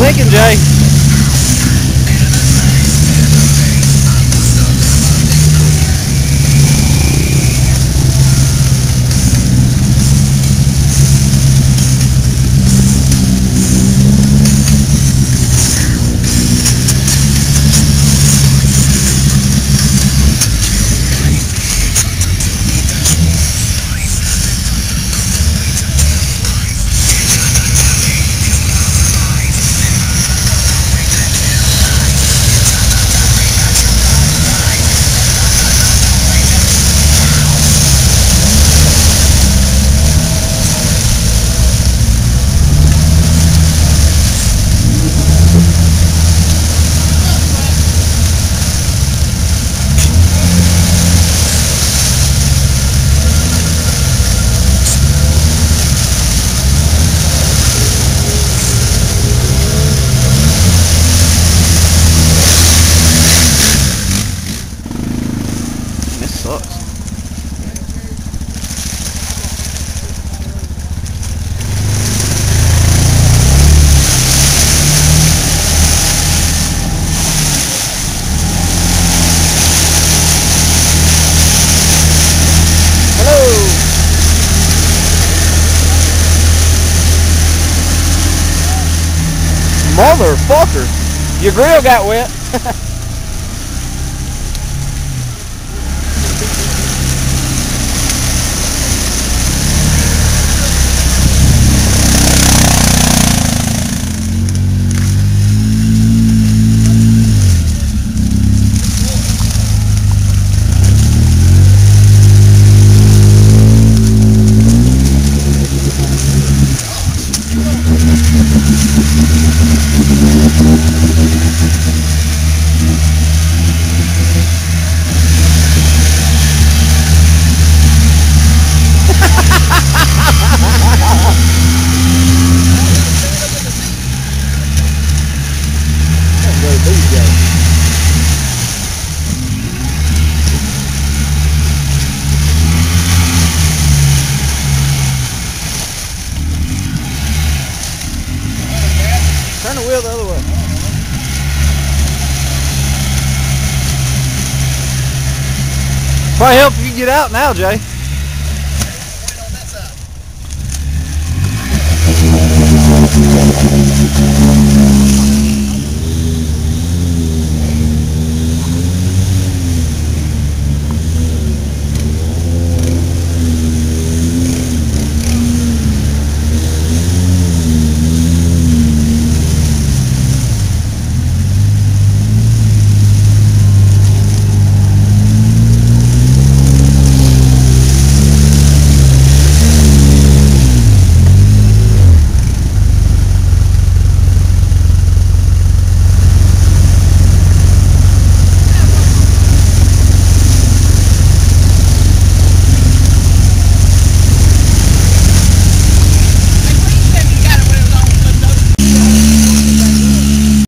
sinking, Jay. Motherfucker. Your grill got wet. Probably help you get out now, Jay.